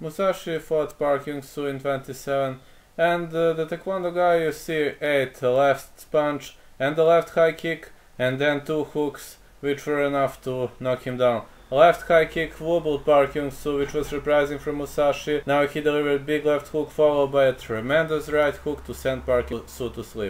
Musashi fought Park Yong-soo in 27 and uh, the taekwondo guy you see ate a left punch and a left high kick and then two hooks which were enough to knock him down. Left high kick wobbled Park Yong-soo which was surprising from Musashi. Now he delivered big left hook followed by a tremendous right hook to send Park Yong-soo to sleep.